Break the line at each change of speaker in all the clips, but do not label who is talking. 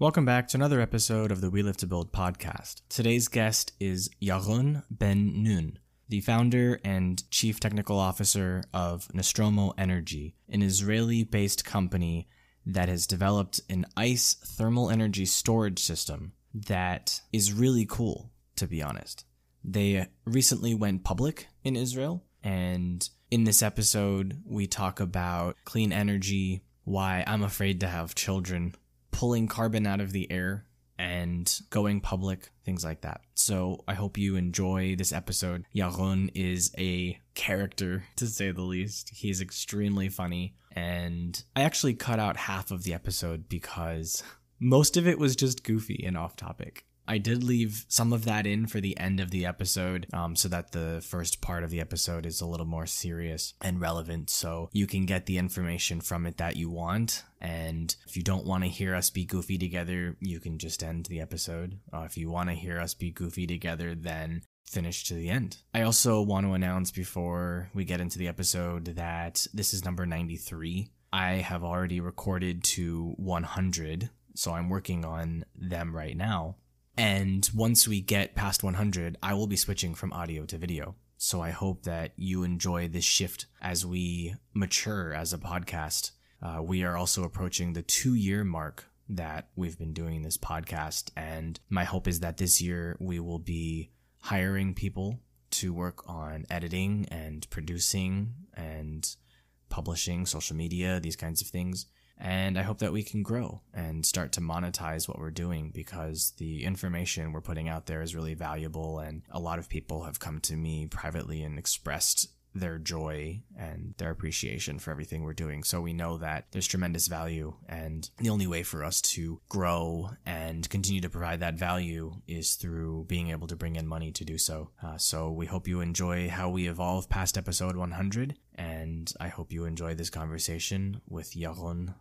Welcome back to another episode of the We Live to Build podcast. Today's guest is Yaron Ben Nun, the founder and chief technical officer of Nostromo Energy, an Israeli based company that has developed an ice thermal energy storage system that is really cool, to be honest. They recently went public in Israel, and in this episode, we talk about clean energy, why I'm afraid to have children pulling carbon out of the air and going public, things like that. So I hope you enjoy this episode. Yaron is a character, to say the least. He's extremely funny. And I actually cut out half of the episode because most of it was just goofy and off topic. I did leave some of that in for the end of the episode um, so that the first part of the episode is a little more serious and relevant so you can get the information from it that you want. And if you don't want to hear us be goofy together, you can just end the episode. Uh, if you want to hear us be goofy together, then finish to the end. I also want to announce before we get into the episode that this is number 93. I have already recorded to 100, so I'm working on them right now. And once we get past 100, I will be switching from audio to video. So I hope that you enjoy this shift as we mature as a podcast. Uh, we are also approaching the two year mark that we've been doing this podcast. And my hope is that this year we will be hiring people to work on editing and producing and publishing social media, these kinds of things. And I hope that we can grow and start to monetize what we're doing because the information we're putting out there is really valuable. And a lot of people have come to me privately and expressed their joy and their appreciation for everything we're doing. So we know that there's tremendous value. And the only way for us to grow and continue to provide that value is through being able to bring in money to do so. Uh, so we hope you enjoy how we evolve past episode 100. And I hope you enjoy this conversation with Yaron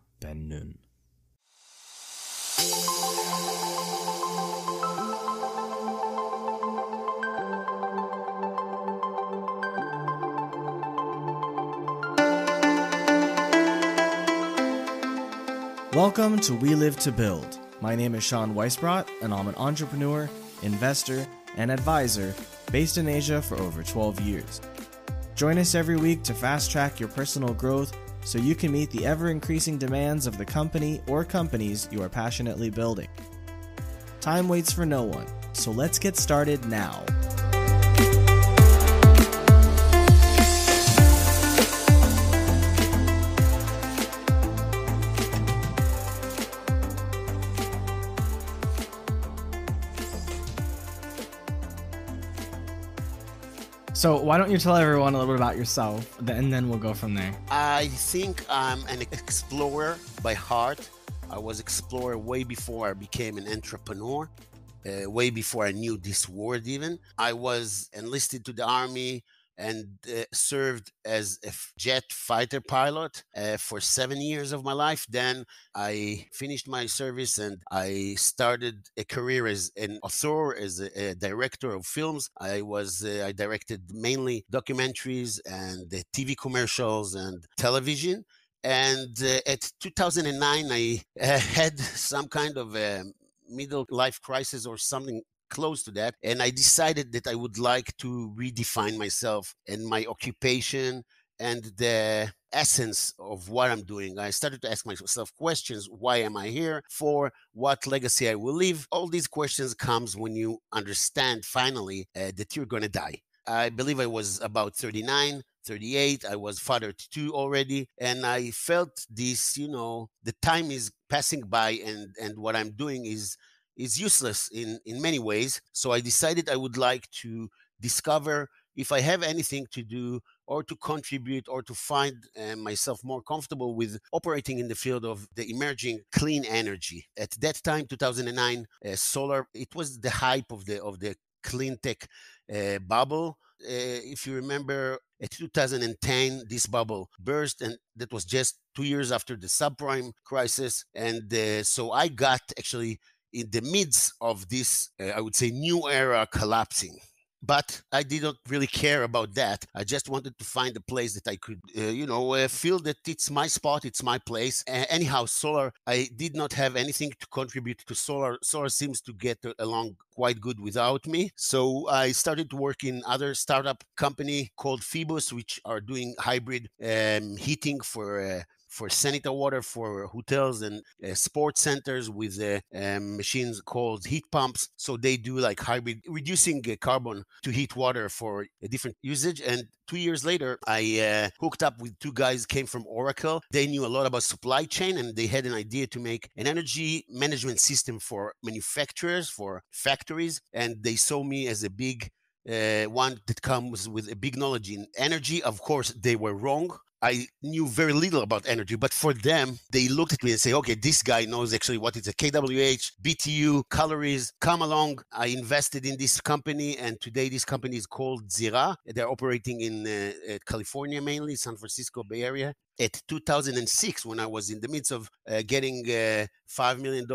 Welcome to We Live to Build. My name is Sean Weisbrot, and I'm an entrepreneur, investor, and advisor based in Asia for over 12 years. Join us every week to fast track your personal growth so you can meet the ever increasing demands of the company or companies you are passionately building. Time waits for no one, so let's get started now. So why don't you tell everyone a little bit about yourself, and then we'll go from there.
I think I'm an explorer by heart. I was explorer way before I became an entrepreneur, uh, way before I knew this word even. I was enlisted to the army and uh, served as a jet fighter pilot uh, for seven years of my life. Then I finished my service and I started a career as an author, as a, a director of films. I was uh, I directed mainly documentaries and TV commercials and television. And at 2009, I had some kind of a middle life crisis or something close to that. And I decided that I would like to redefine myself and my occupation and the essence of what I'm doing. I started to ask myself questions. Why am I here? For what legacy I will leave? All these questions comes when you understand finally uh, that you're going to die. I believe I was about 39, 38. I was father to two already. And I felt this, you know, the time is passing by and, and what I'm doing is is useless in, in many ways. So I decided I would like to discover if I have anything to do or to contribute or to find uh, myself more comfortable with operating in the field of the emerging clean energy. At that time, 2009, uh, solar, it was the hype of the, of the clean tech uh, bubble. Uh, if you remember, at 2010, this bubble burst, and that was just two years after the subprime crisis. And uh, so I got actually in the midst of this, uh, I would say, new era collapsing. but I didn't really care about that. I just wanted to find a place that I could, uh, you know, uh, feel that it's my spot, it's my place. Uh, anyhow, solar, I did not have anything to contribute to solar. Solar seems to get along quite good without me. So I started to work in other startup company called Phoebus, which are doing hybrid um, heating for uh, for sanitary water for hotels and uh, sports centers with uh, machines called heat pumps. So they do like hybrid, reducing carbon to heat water for a different usage. And two years later, I hooked up with two guys came from Oracle. They knew a lot about supply chain and they had an idea to make an energy management system for manufacturers, for factories. And they saw me as a big uh, one that comes with a big knowledge in energy. Of course, they were wrong. I knew very little about energy, but for them, they looked at me and say, okay, this guy knows actually what is a kWh, BTU, calories. Come along. I invested in this company, and today this company is called Zira. They're operating in uh, California mainly, San Francisco Bay Area, at 2006 when I was in the midst of uh, getting a $5 million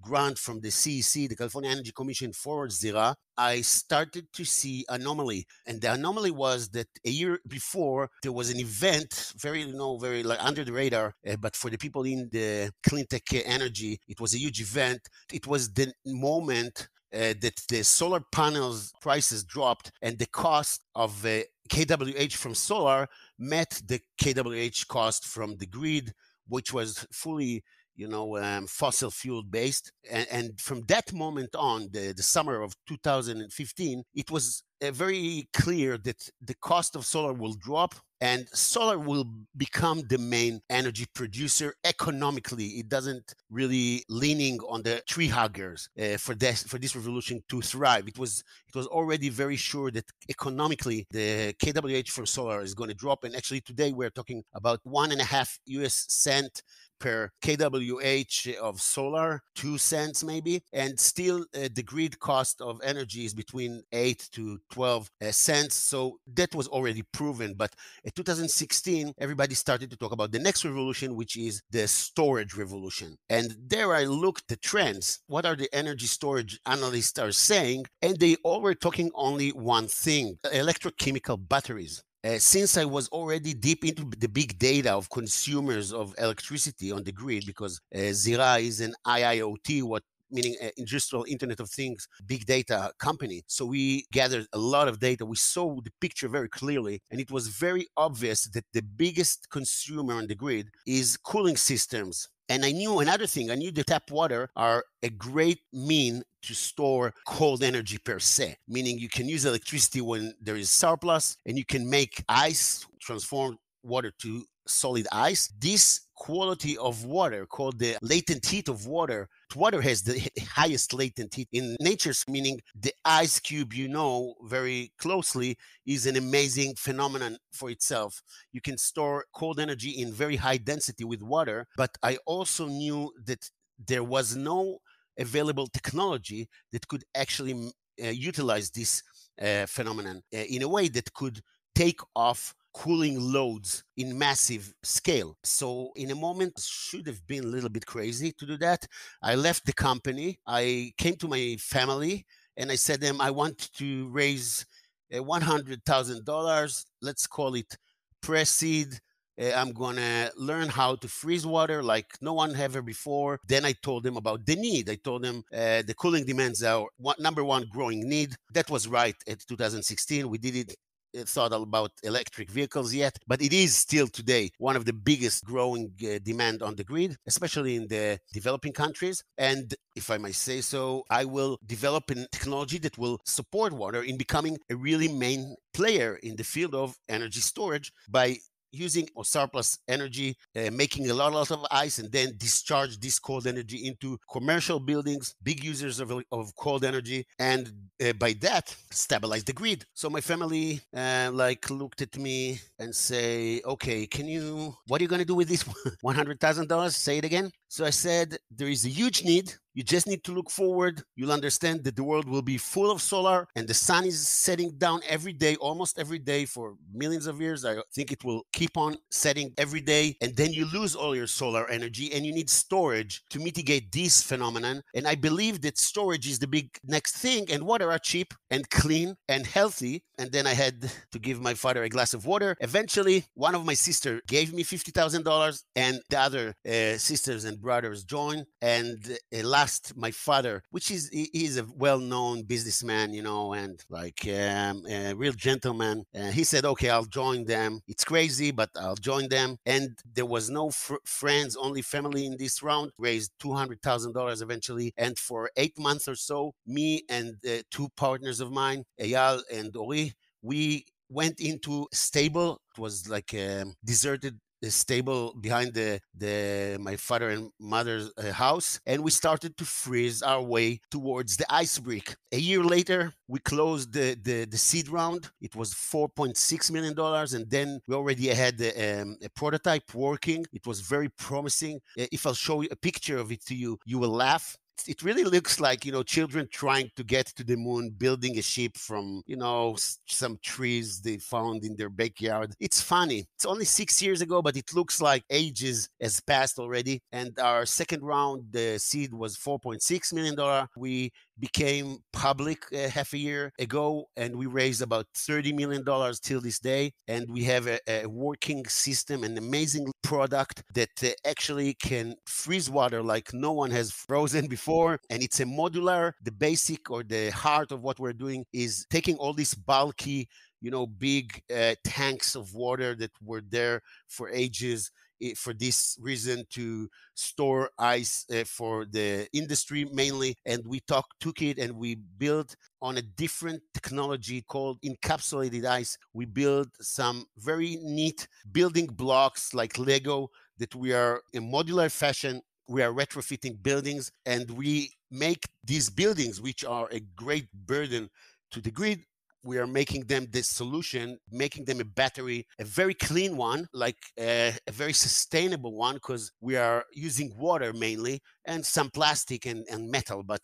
grant from the CEC, the California Energy Commission for ZIRA, I started to see anomaly. And the anomaly was that a year before there was an event, very, you know, very like under the radar, uh, but for the people in the clean tech energy, it was a huge event. It was the moment uh, that the solar panels prices dropped and the cost of uh, kWh from solar met the kWh cost from the grid, which was fully you know, um, fossil fuel based. And, and, from that moment on, the, the summer of 2015, it was uh, very clear that the cost of solar will drop and solar will become the main energy producer economically it doesn't really leaning on the tree huggers uh, for this for this revolution to thrive it was it was already very sure that economically the kwh for solar is going to drop and actually today we're talking about one and a half us cent per kWh of solar, two cents maybe, and still uh, the grid cost of energy is between 8 to 12 uh, cents. So that was already proven. But 2016, everybody started to talk about the next revolution, which is the storage revolution. And there I looked the trends. What are the energy storage analysts are saying? And they all were talking only one thing electrochemical batteries. Uh, since I was already deep into the big data of consumers of electricity on the grid, because uh, Zera is an IIoT, what meaning uh, industrial internet of things big data company. So we gathered a lot of data. We saw the picture very clearly and it was very obvious that the biggest consumer on the grid is cooling systems. And I knew another thing, I knew the tap water are a great mean to store cold energy per se, meaning you can use electricity when there is surplus and you can make ice, transform water to solid ice. This quality of water called the latent heat of water water has the highest latent heat in nature meaning the ice cube you know very closely is an amazing phenomenon for itself you can store cold energy in very high density with water but i also knew that there was no available technology that could actually uh, utilize this uh, phenomenon uh, in a way that could take off cooling loads in massive scale. So in a moment should have been a little bit crazy to do that. I left the company. I came to my family and I said them I want to raise $100,000. Let's call it pre-seed. Uh, I'm gonna learn how to freeze water like no one ever before. Then I told them about the need. I told them uh, the cooling demands are number one growing need. That was right at 2016. We did it thought about electric vehicles yet, but it is still today one of the biggest growing uh, demand on the grid, especially in the developing countries. And if I may say so, I will develop a technology that will support water in becoming a really main player in the field of energy storage by using surplus energy, uh, making a lot, lot of ice, and then discharge this cold energy into commercial buildings, big users of, of cold energy, and uh, by that stabilize the grid. So my family uh, like looked at me and say, "Okay, can you? What are you going to do with this one hundred thousand dollars? Say it again." So I said, there is a huge need. You just need to look forward. You'll understand that the world will be full of solar and the sun is setting down every day, almost every day for millions of years. I think it will keep on setting every day. And then you lose all your solar energy and you need storage to mitigate this phenomenon. And I believe that storage is the big next thing. And water are cheap and clean and healthy. And then I had to give my father a glass of water. Eventually, one of my sisters gave me $50,000 and the other uh, sisters and brothers joined. And uh, last, my father, which is, he is a well-known businessman, you know, and like um, a real gentleman. Uh, he said, okay, I'll join them. It's crazy, but I'll join them. And there was no fr- friends, only family in this round, raised $200,000 eventually. And for eight months or so, me and uh, two partners of mine, Eyal and Ori, we went into stable. It was like a deserted stable behind the the my father and mother's uh, house and we started to freeze our way towards the ice brick a year later we closed the the, the seed round. It was 4.6 million dollars and then we already had a, um, a prototype working. It was very promising. Uh, if i'll show you a picture of it to you you will laugh it really looks like you know children trying to get to the moon building a ship from you know some trees they found in their backyard. It's funny. It's only six years ago but it looks like ages has passed already and our second round the seed was 4.6 million dollar. We became public uh, half a year ago and we raised about 30 million dollars till this day and we have a, a, working system an amazing product that uh, actually can freeze water like no one has frozen before and it's a modular. The basic or the heart of what we're doing is taking all this bulky you know big uh, tanks of water that were there for ages for this reason to store ice uh, for the industry mainly. And we talk, took it and we built on a different technology called encapsulated ice. We build some very neat building blocks like Lego that we are in modular fashion. We are retrofitting buildings and we make these buildings, which are a great burden to the grid, we are making them this solution, making them a battery, a very clean one, like a, a very sustainable one, because we are using water mainly and some plastic and, and metal. But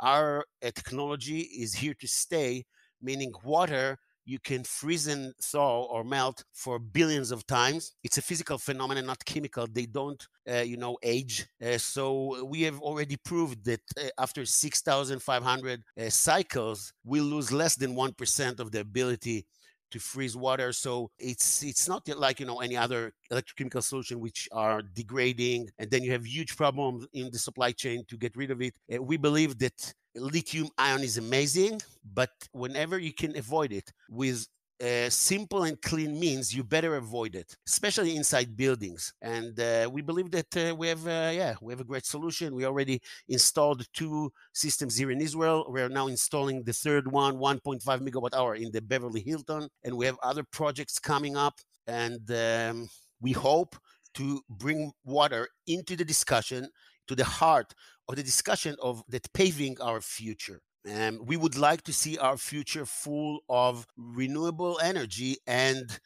our uh, technology is here to stay, meaning water you can freeze and thaw or melt for billions of times. It's a physical phenomenon, not chemical. They don't, uh, you know, age. Uh, so we have already proved that uh, after 6,500 uh, cycles, we lose less than 1% of the ability to freeze water. So it's it's not like you know any other electrochemical solution which are degrading, and then you have huge problems in the supply chain to get rid of it. Uh, we believe that lithium ion is amazing, but whenever you can avoid it with uh, simple and clean means, you better avoid it, especially inside buildings. And uh, we believe that uh, we have, uh, yeah, we have a great solution. We already installed two systems here in Israel. We are now installing the third one, 1.5 megawatt hour in the Beverly Hilton, and we have other projects coming up. And um, we hope to bring water into the discussion, to the heart of the discussion of that paving our future. Um, we would like to see our future full of renewable energy and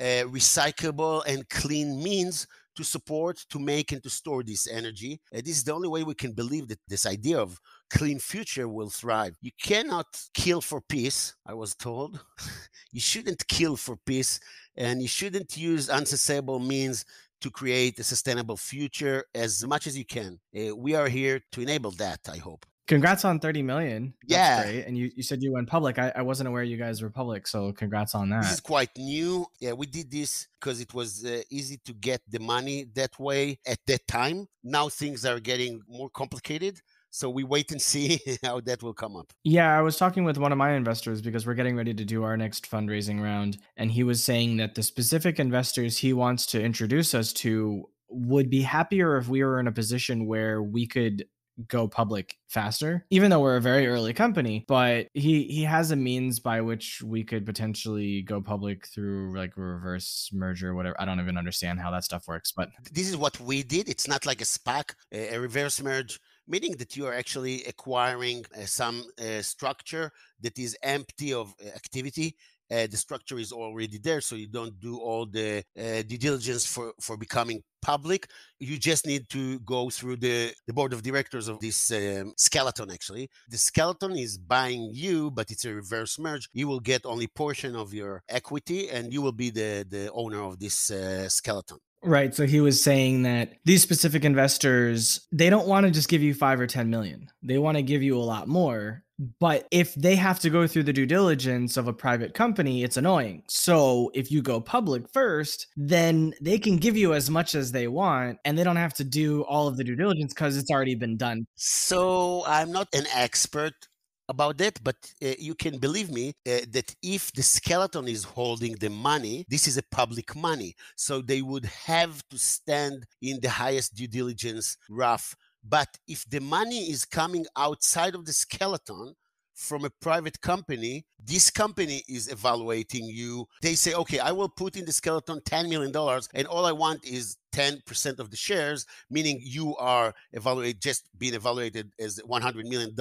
uh, recyclable and clean means to support, to make, and to store this energy. And this is the only way we can believe that this idea of clean future will thrive. You cannot kill for peace, I was told. you shouldn't kill for peace, and you shouldn't use unsustainable means to create a sustainable future as much as you can. Uh, we are here to enable that, I hope.
Congrats on 30 million.
That's yeah.
Great. And you, you said you went public. I, I wasn't aware you guys were public. So congrats on that.
This is quite new. Yeah, we did this because it was uh, easy to get the money that way at that time. Now things are getting more complicated. So we wait and see how that will come up.
Yeah, I was talking with one of my investors because we're getting ready to do our next fundraising round. And he was saying that the specific investors he wants to introduce us to would be happier if we were in a position where we could go public faster even though we're a very early company but he he has a means by which we could potentially go public through like a reverse merger whatever. I don't even understand how that stuff works but
this is what we did. It's not like a spac a reverse merge meaning that you are actually acquiring uh, some uh, structure that is empty of uh, activity uh, the structure is already there, so you don't do all the uh, due diligence for for becoming public. You just need to go through the, the board of directors of this um, skeleton. Actually, the skeleton is buying you, but it's a reverse merge. You will get only portion of your equity, and you will be the the owner of this uh, skeleton.
Right. So he was saying that these specific investors, they don't want to just give you five or 10 million. They want to give you a lot more. But if they have to go through the due diligence of a private company, it's annoying. So if you go public first, then they can give you as much as they want and they don't have to do all of the due diligence because it's already been done.
So I'm not an expert about that, but uh, you can believe me uh, that if the skeleton is holding the money, this is a public money. So they would have to stand in the highest due diligence rough. But if the money is coming outside of the skeleton, from a private company, this company is evaluating you. They say, okay, I will put in the skeleton $10 million, and all I want is 10% of the shares, meaning you are evaluated, just being evaluated as a $100 million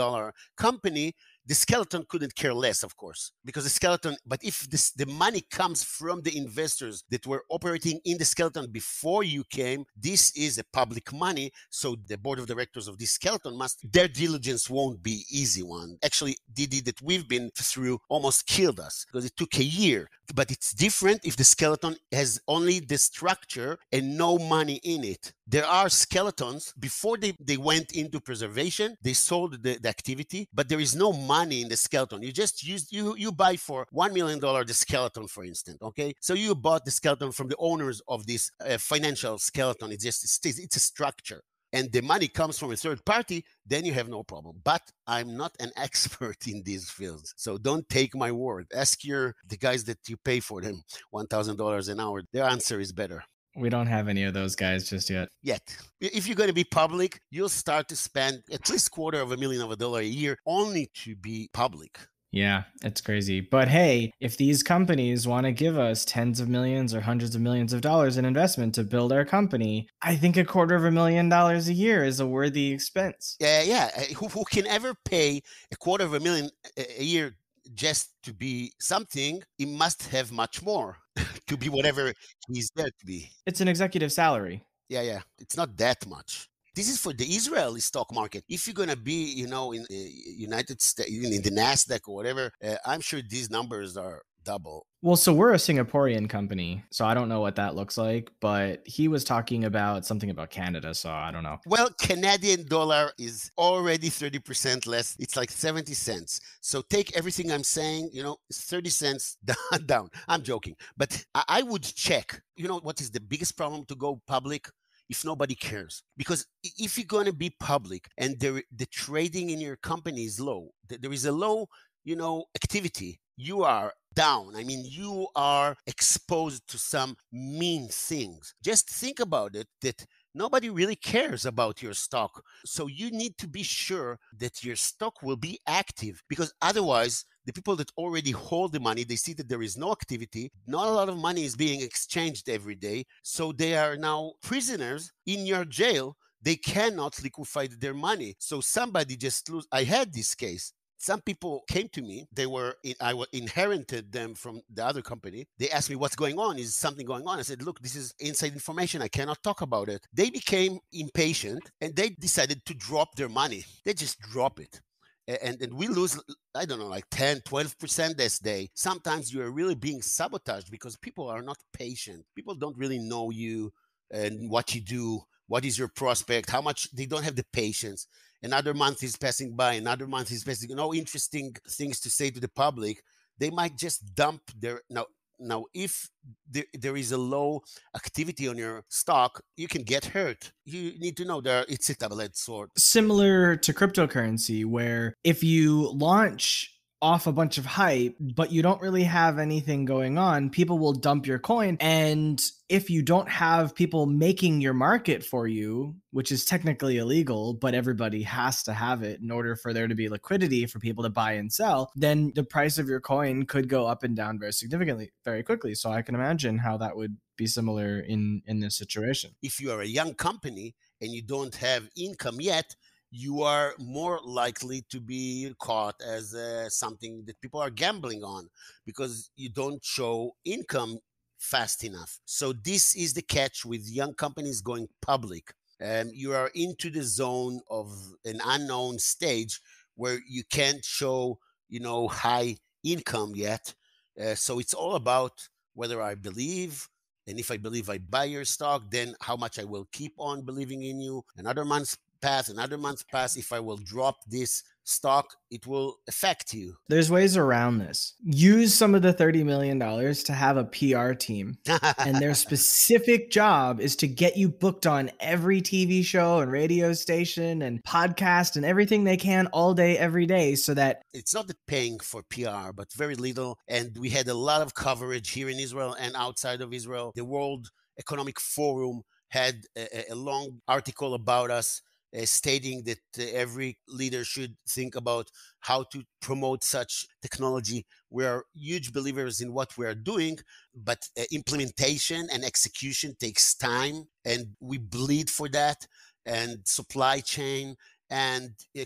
company. The skeleton couldn't care less, of course, because the skeleton, but if this, the money comes from the investors that were operating in the skeleton before you came, this is a public money. So the board of directors of this skeleton must, their diligence won't be easy one. Actually, DD that we've been through almost killed us because it took a year. But it's different if the skeleton has only the structure and no money in it. There are skeletons before they, they went into preservation, they sold the, the activity, but there is no money in the skeleton. You just use you you buy for one million dollar the skeleton, for instance. Okay, so you bought the skeleton from the owners of this uh, financial skeleton. It's just it's, it's a structure and the money comes from a third party, then you have no problem. But I'm not an expert in these fields. So don't take my word. Ask your the guys that you pay for them $1,000 an hour. Their answer is better.
We don't have any of those guys just yet.
Yet. If you're going to be public, you'll start to spend at least quarter of a million of a dollar a year only to be public.
Yeah, it's crazy. But hey, if these companies want to give us tens of millions or hundreds of millions of dollars in investment to build our company, I think a quarter of a million dollars a year is a worthy expense.
Yeah, yeah. Who, who can ever pay a quarter of a million a year just to be something? It must have much more to be whatever he's there to be.
It's an executive salary.
Yeah, yeah. It's not that much. This is for the Israeli stock market. If you're going to be, you know, in the United States, in the NASDAQ or whatever, uh, I'm sure these numbers are double.
Well, so we're a Singaporean company, so I don't know what that looks like, but he was talking about something about Canada, so I don't know.
Well, Canadian dollar is already 30% less. It's like 70 cents. So take everything I'm saying, you know, 30 cents down. I'm joking, but I would check. You know what is the biggest problem to go public? if nobody cares because if you're going to be public and the, the trading in your company is low there is a low you know activity you are down i mean you are exposed to some mean things just think about it that nobody really cares about your stock so you need to be sure that your stock will be active because otherwise the people that already hold the money, they see that there is no activity, not a lot of money is being exchanged every day. So they are now prisoners in your jail. They cannot liquefy their money. So somebody just lose. I had this case some people came to me they were i inherited them from the other company. They asked me what's going on? Is something going on? I said look this is inside information. I cannot talk about it. They became impatient and they decided to drop their money. They just drop it. And, and we lose i don't know like 10 12% this day. Sometimes you're really being sabotaged because people are not patient. People don't really know you and what you do what is your prospect how much they don't have the patience another month is passing by another month is passing no interesting things to say to the public they might just dump their now now if there, there is a low activity on your stock you can get hurt. You need to know that it's a double-edged sword
similar to cryptocurrency where if you launch off a bunch of hype, but you don't really have anything going on, people will dump your coin. And if you don't have people making your market for you, which is technically illegal, but everybody has to have it in order for there to be liquidity for people to buy and sell, then the price of your coin could go up and down very significantly, very quickly. So I can imagine how that would be similar in in this situation.
If you are a young company and you don't have income yet, you are more likely to be caught as uh, something that people are gambling on because you don't show income fast enough. So this is the catch with young companies going public. Um, you are into the zone of an unknown stage where you can't show, you know, high income yet. Uh, so it's all about whether I believe, and if I believe I buy your stock, then how much I will keep on believing in you. Another month's pass, another month pass, if I will drop this stock, it will affect you.
There's ways around this. Use some of the $30 million to have a PR team. and their specific job is to get you booked on every TV show and radio station and podcast and everything they can all day, every day, so that
it's not that paying for PR, but very little. And we had a lot of coverage here in Israel and outside of Israel. The World Economic Forum had a, a long article about us uh, stating that uh, every leader should think about how to promote such technology. We are huge believers in what we are doing, but uh, implementation and execution takes time, and we bleed for that. And supply chain and uh,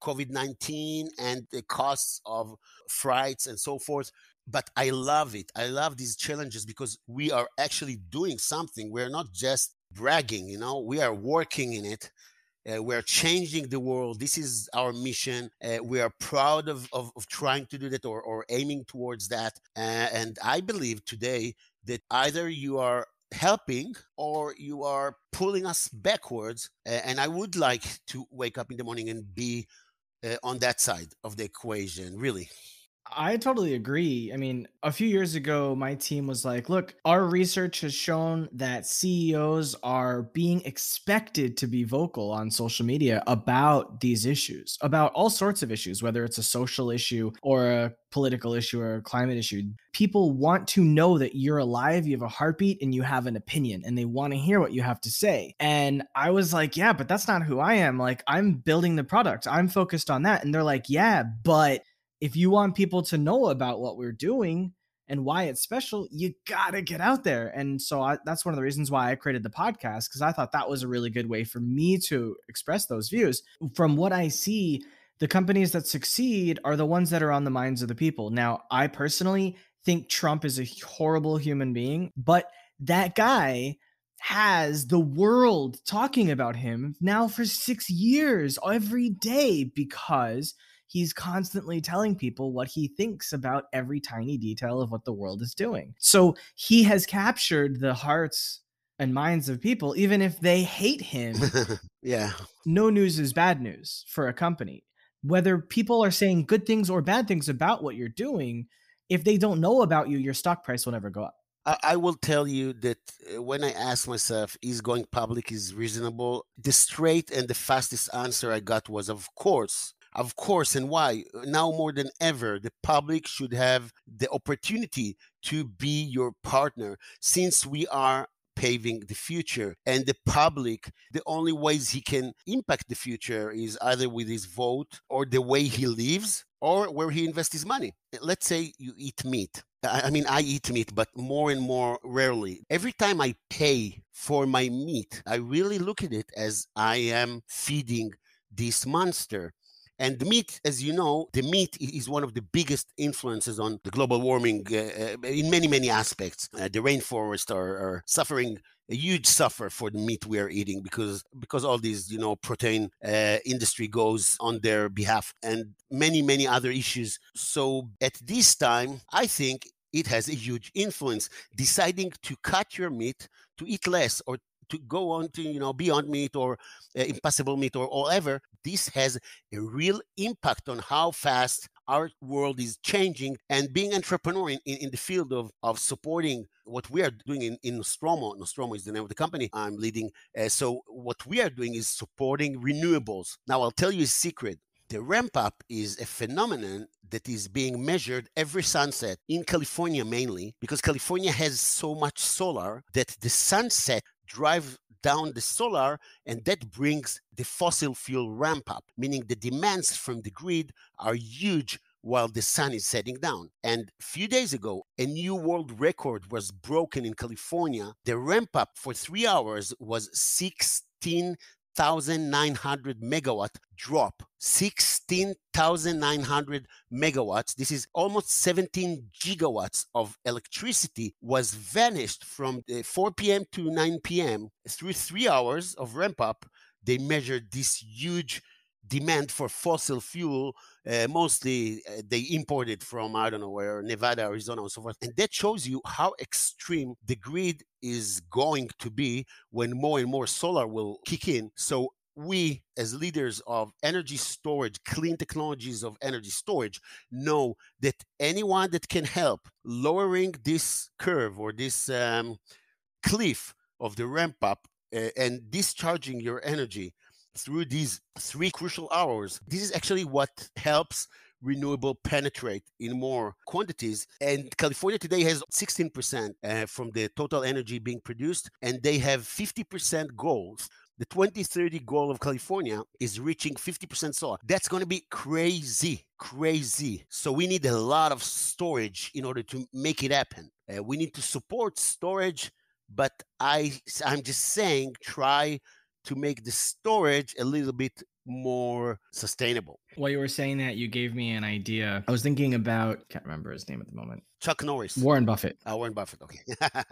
COVID 19 and the costs of freights and so forth. But I love it. I love these challenges because we are actually doing something. We're not just bragging, you know, we are working in it uh, we're changing the world. This is our mission. Uh, we are proud of, of, of, trying to do that or, or aiming towards that. Uh, and I believe today that either you are helping or you are pulling us backwards. and I would like to wake up in the morning and be uh, on that side of the equation, really.
I totally agree. I mean, a few years ago, my team was like, look, our research has shown that CEOs are being expected to be vocal on social media about these issues, about all sorts of issues, whether it's a social issue or a political issue or a climate issue. People want to know that you're alive, you have a heartbeat, and you have an opinion, and they want to hear what you have to say. And I was like, yeah, but that's not who I am. Like, I'm building the product, I'm focused on that. And they're like, yeah, but if you want people to know about what we're doing and why it's special, you got to get out there. And so I, that's one of the reasons why I created the podcast because I thought that was a really good way for me to express those views. From what I see, the companies that succeed are the ones that are on the minds of the people. Now, I personally think Trump is a horrible human being, but that guy has the world talking about him now for six years every day because he's constantly telling people what he thinks about every tiny detail of what the world is doing. So he has captured the hearts and minds of people, even if they hate him.
yeah.
No news is bad news for a company. Whether people are saying good things or bad things about what you're doing, if they don't know about you, your stock price will never go up.
I will tell you that uh, when I asked myself, is going public is reasonable? The straight and the fastest answer I got was, of course. Of course, and why? Now more than ever, the public should have the opportunity to be your partner since we are paving the future. And the public, the only ways he can impact the future is either with his vote or the way he lives or where he invests his money. Let's say you eat meat. I mean, I eat meat, but more and more rarely. Every time I pay for my meat, I really look at it as I am feeding this monster. And meat, as you know, the meat is one of the biggest influences on the global warming uh, uh, in many, many aspects. Uh, the rainforests are, are, suffering a huge suffer for the meat we are eating because because all these you know protein uh, industry goes on their behalf and many many other issues so at this time i think it has a huge influence deciding to cut your meat to eat less or to go on to you know beyond meat or uh, impossible meat or whatever this has a real impact on how fast our world is changing and being entrepreneur in, in, in, the field of, of supporting what we are doing in, in Nostromo. Nostromo is the name of the company I'm leading. Uh, so what we are doing is supporting renewables. Now I'll tell you a secret. The ramp up is a phenomenon that is being measured every sunset in California mainly because California has so much solar that the sunset drive down the solar and that brings the fossil fuel ramp up meaning the demands from the grid are huge while the sun is setting down. And a few days ago a new world record was broken in california. The ramp up for three hours was 16 16,900 megawatt drop. 16,900 megawatts. This is almost 17 gigawatts of electricity was vanished from 4 p.m. to 9 p.m. through three hours of ramp up. They measured this huge demand for fossil fuel. Uh, mostly uh, they imported from I don't know where Nevada, Arizona, and so forth, and that shows you how extreme the grid is going to be when more and more solar will kick in. So we as leaders of energy storage clean technologies of energy storage know that anyone that can help lowering this curve or this um, cliff of the ramp up uh, and discharging your energy through these three crucial hours, this is actually what helps renewable penetrate in more quantities. And California today has 16% uh, from the total energy being produced, and they have 50% goals. The 2030 goal of California is reaching 50% solar. That's going to be crazy, crazy. So we need a lot of storage in order to make it happen. Uh, we need to support storage, but I, I'm just saying, try to make the storage a little bit more sustainable.
While you were saying that, you gave me an idea. I was thinking about, can't remember his name at the moment.
Chuck Norris.
Warren Buffett.
Uh, Warren Buffett, okay.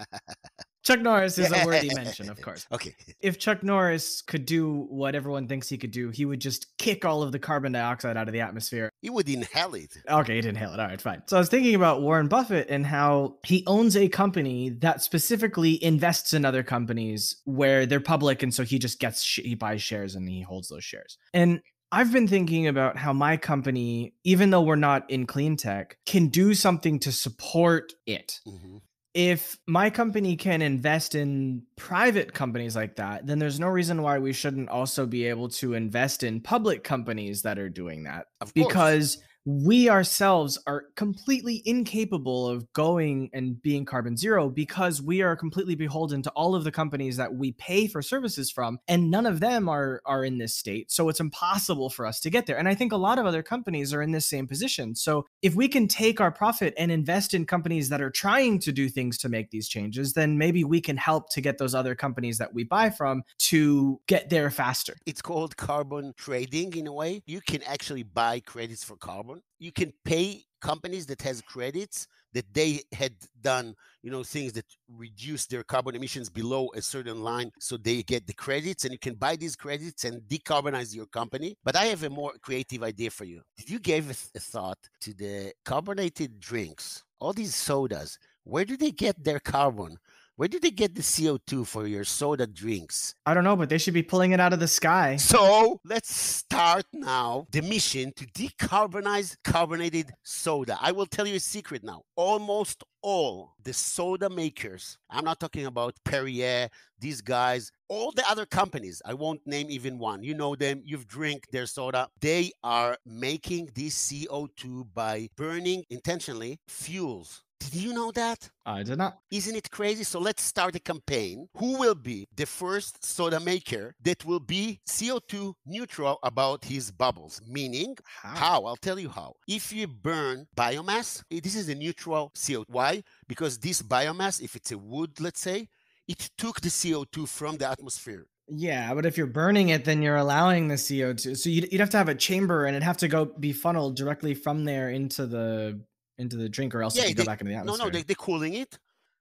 Chuck Norris is a worthy mention, of course.
Okay.
If Chuck Norris could do what everyone thinks he could do, he would just kick all of the carbon dioxide out of the atmosphere.
He would inhale it.
Okay, he'd inhale it. All right, fine. So I was thinking about Warren Buffett and how he owns a company that specifically invests in other companies where they're public, and so he just gets he buys shares and he holds those shares. And I've been thinking about how my company, even though we're not in clean tech, can do something to support it. Mm-hmm if my company can invest in private companies like that, then there's no reason why we shouldn't also be able to invest in public companies that are doing that.
Of
because we ourselves are completely incapable of going and being carbon zero because we are completely beholden to all of the companies that we pay for services from and none of them are are in this state. So it's impossible for us to get there. And i think a lot of other companies are in this same position. So if we can take our profit and invest in companies that are trying to do things to make these changes then maybe we can help to get those other companies that we buy from to get there faster.
It's called carbon trading in a way. You can actually buy credits for carbon carbon. You can pay companies that has credits that they had done, you know, things that reduce their carbon emissions below a certain line, so they get the credits, and you can buy these credits and decarbonize your company. But I have a more creative idea for you. Did you give a, thought to the carbonated drinks? All these sodas, where do they get their carbon? Where did they get the CO2 for your soda drinks?
I don't know, but they should be pulling it out of the sky.
So let's start now the mission to decarbonize carbonated soda. I will tell you a secret now. Almost all the soda makers, I'm not talking about Perrier, these guys, all the other companies, I won't name even one. You know them, you've drank their soda. They are making this CO2 by burning intentionally fuels did you know that?
I did not.
Isn't it crazy? So let's start a campaign. Who will be the first soda maker that will be CO2 neutral about his bubbles? Meaning, how? how? I'll tell you how. If you burn biomass, eh, this is a neutral CO2. Why? Because this biomass, if it's a wood, let's say, it took the CO2 from the atmosphere.
Yeah, but if you're burning it, then you're allowing the CO2. So you'd, you'd have to have a chamber and it'd have to go be funneled directly from there into the into the drink, or else yeah, it go back into the atmosphere.
No, no, they, they're cooling it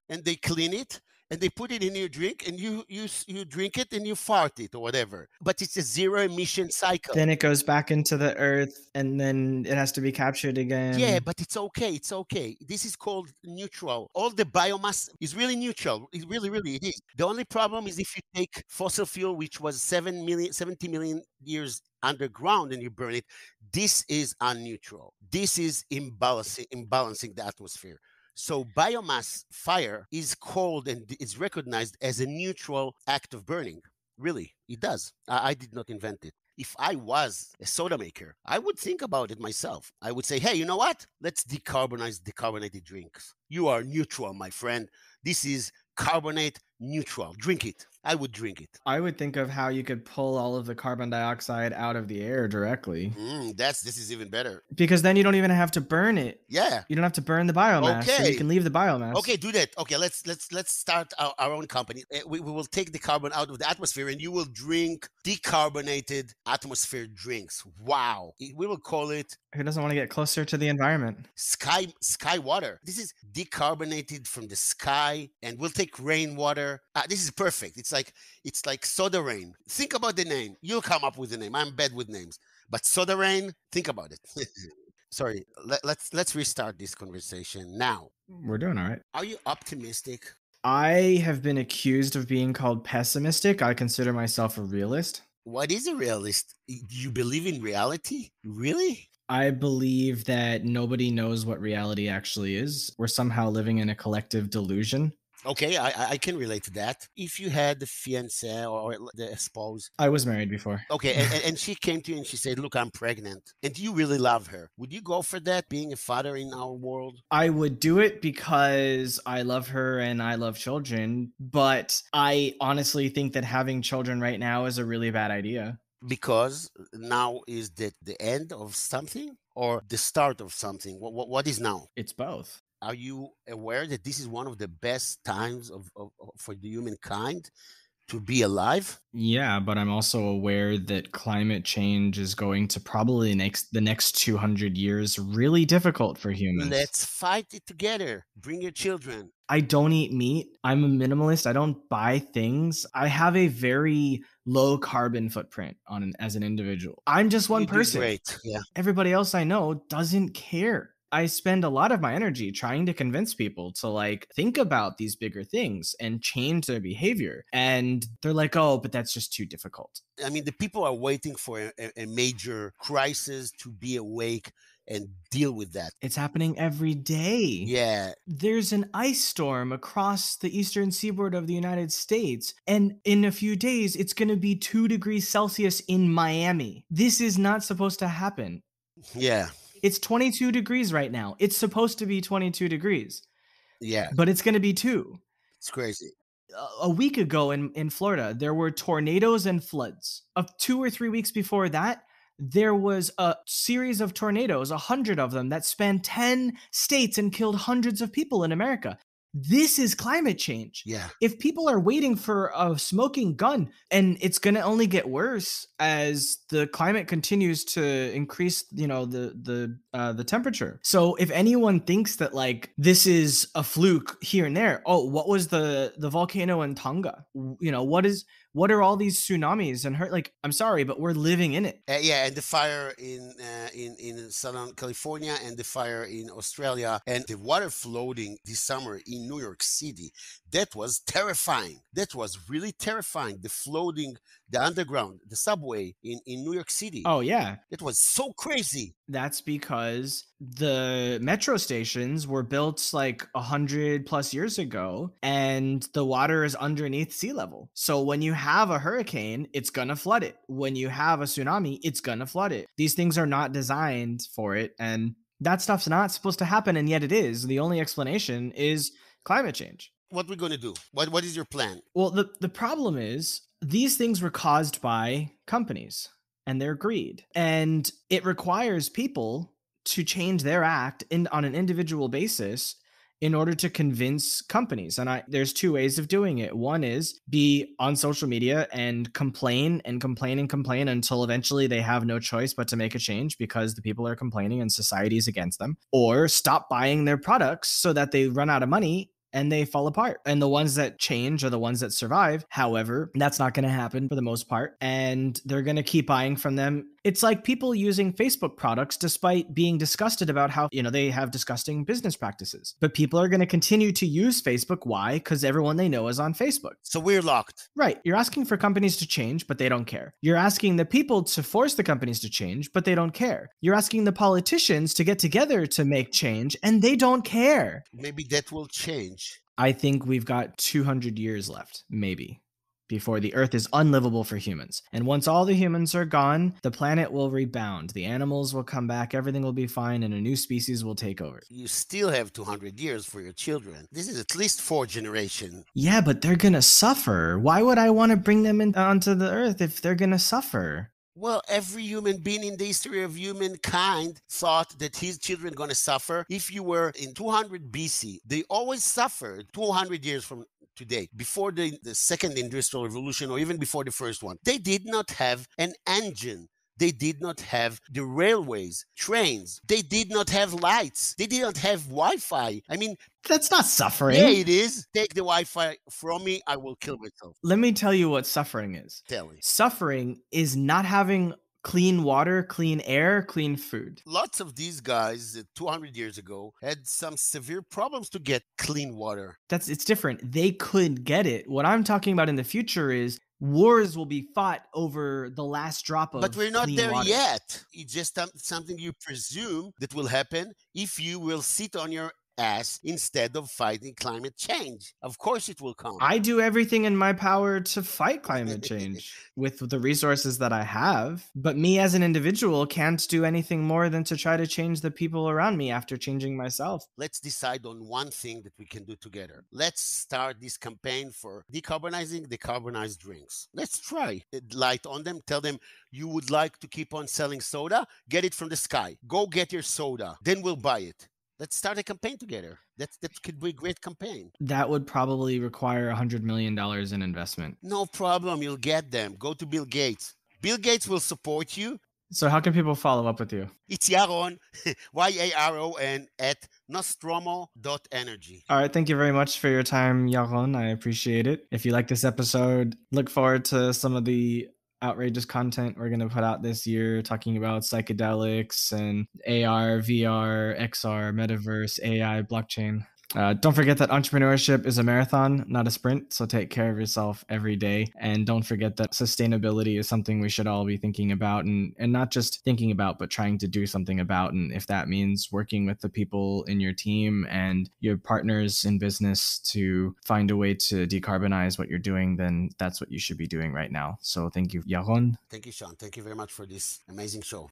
and they clean it and they put it in your drink and you you you drink it and you fart it or whatever. But it's a zero emission cycle.
Then it goes back into the earth and then it has to be captured again.
Yeah but it's okay it's okay. This is called neutral. All the biomass is really neutral. It really really it is. The only problem is if you take fossil fuel which was 7 million 70 million years underground and you burn it this is unneutral. This is imbalancing imbalancing the atmosphere so biomass fire is called and is recognized as a neutral act of burning. Really, it does. I, I did not invent it if I was a soda maker, I would think about it myself. I would say, hey, you know what? Let's decarbonize decarbonated drinks. You are neutral, my friend. This is carbonate neutral. Drink it. I would drink it.
I would think of how you could pull all of the carbon dioxide out of the air directly.
Mm, that's this is even better.
Because then you don't even have to burn it.
Yeah.
You don't have to burn the biomass. So
Okay.
you can leave the biomass.
Okay, do that. Okay, let's let's let's start our, our own company. Uh, We, we will take the carbon out of the atmosphere, and you will drink decarbonated atmosphere drinks. Wow, we will call it
Who doesn't want to get closer to the environment?
sky sky water. This is decarbonated from the sky, and we'll take rainwater. Uh, this is perfect. It's like it's like soda rain. Think about the name. You'll come up with the name. I'm bad with names, but soda rain. Think about it. Sorry. Let, let's let's restart this conversation now. Mm-hmm.
We're doing all right.
Are you optimistic?
I have been accused of being called pessimistic. I consider myself a realist.
What is a realist? You believe in reality? Really?
I believe that nobody knows what reality actually is. We're somehow living in a collective delusion.
Okay, I I- can relate to that. If you had the fiance or the spouse,
I was married before.
okay, and, and- and she came to you and she said, "Look, I'm pregnant," and do you really love her, would you go for that? Being a father in our world?
I would do it because I love her and I love children, but I honestly think that having children right now is a really bad idea.
Because now is the the end of something or the start of something? What what, what is now?
It's both.
Are you aware that this is one of the best times of, of, of for the humankind to be alive?
Yeah, but I'm also aware that climate change is going to probably next the next 200 years really difficult for humans.
Let's fight it together. Bring your children.
I don't eat meat. I'm a minimalist. I don't buy things. I have a very low carbon footprint on an, as an individual. I'm just one
You
person.
Great. Yeah.
Everybody else I know doesn't care. I spend a lot of my energy trying to convince people to like think about these bigger things and change their behavior. And they're like, "Oh, but that's just too difficult."
I mean, the people are waiting for a, a- major crisis to be awake and deal with that.
It's happening every day.
Yeah.
there's an ice storm across the eastern seaboard of the United States, and in a few days, it's going to be two degrees Celsius in Miami. This is not supposed to happen.
Yeah.
It's 22 degrees right now. It's supposed to be 22 degrees,
Yeah.
but it's going to be two.
It's crazy.
A- week ago in, in Florida, there were tornadoes and floods. Of two or three weeks before that, there was a series of tornadoes, a hundred of them, that spanned 10 states and killed hundreds of people in America. This is climate change.
Yeah.
If people are waiting for a smoking gun, and it's going to only get worse as the climate continues to increase, you know, the the uh, the temperature. So if anyone thinks that like this is a fluke here and there, oh, what was the the volcano in Tonga? You know, what is what are all these tsunamis and hurt? Like, I'm sorry, but we're living in it.
Uh, yeah, and the fire in uh, in in Southern California, and the fire in Australia, and the water flooding this summer in New York City. That was terrifying. That was really terrifying. The flooding, the underground, the subway in in New York City.
Oh yeah,
It was so crazy.
That's because the metro stations were built like a hundred plus years ago, and the water is underneath sea level. So when you have a hurricane, it's gonna flood it. When you have a tsunami, it's gonna flood it. These things are not designed for it, and that stuff's not supposed to happen, and yet it is. The only explanation is climate change.
What we're gonna do? What what is your plan?
Well, the, the problem is these things were caused by companies and their greed. And it requires people to change their act in, on an individual basis in order to convince companies. And I there's two ways of doing it. One is be on social media and complain and complain and complain until eventually they have no choice but to make a change because the people are complaining and society is against them. Or stop buying their products so that they run out of money and they fall apart. And the ones that change are the ones that survive. However, that's not going to happen for the most part. And they're going to keep buying from them. It's like people using Facebook products despite being disgusted about how, you know, they have disgusting business practices. But people are going to continue to use Facebook. Why? Because everyone they know is on Facebook.
So we're locked.
Right. You're asking for companies to change, but they don't care. You're asking the people to force the companies to change, but they don't care. You're asking the politicians to get together to make change, and they don't care.
Maybe that will change.
I think we've got 200 years left, maybe, before the Earth is unlivable for humans. And once all the humans are gone, the planet will rebound. The animals will come back, everything will be fine, and a new species will take over.
You still have 200 years for your children. This is at least four generations.
Yeah, but they're gonna suffer. Why would I want to bring them in, onto the Earth if they're gonna suffer?
Well, every human being in the history of humankind thought that his children going to suffer. If you were in 200 BC, they always suffered 200 years from today, before the, the second industrial revolution or even before the first one. They did not have an engine. They did not have the railways, trains. They did not have lights. They did not have Wi Fi. I mean,
That's not suffering.
yeah, it is. Take the Wi Fi from me, I will kill myself.
Let me tell you what suffering is.
Tell me.
Suffering is not having clean water, clean air, clean food.
Lots of these guys uh, 200 years ago had some severe problems to get clean water.
That's it's different. They could get it. What I'm talking about in the future is wars will be fought over the last drop of
But we're not there
water.
yet. It's just something you presume that will happen if you will sit on your ass instead of fighting climate change. Of course, it will come.
I do everything in my power to fight climate change with the resources that I have. But me as an individual can't do anything more than to try to change the people around me after changing myself.
Let's decide on one thing that we can do together. Let's start this campaign for decarbonizing decarbonized drinks. Let's try. Uh, light on them. Tell them you would like to keep on selling soda. Get it from the sky. Go get your soda. Then we'll buy it. Let's start a campaign together. That that could be a great campaign.
That would probably require a $100 million in investment.
No problem. You'll get them. Go to Bill Gates. Bill Gates will support you.
So, how can people follow up with you?
It's Yaron, Y A R O N, at nostromo.energy.
All right. Thank you very much for your time, Yaron. I appreciate it. If you like this episode, look forward to some of the outrageous content we're going to put out this year talking about psychedelics and AR, VR, XR, metaverse, AI, blockchain. Uh, don't forget that entrepreneurship is a marathon, not a sprint. So take care of yourself every day. And don't forget that sustainability is something we should all be thinking about and, and not just thinking about, but trying to do something about. And if that means working with the people in your team and your partners in business to find a way to decarbonize what you're doing, then that's what you should be doing right now. So thank you, Yaron.
Thank you, Sean. Thank you very much for this amazing show.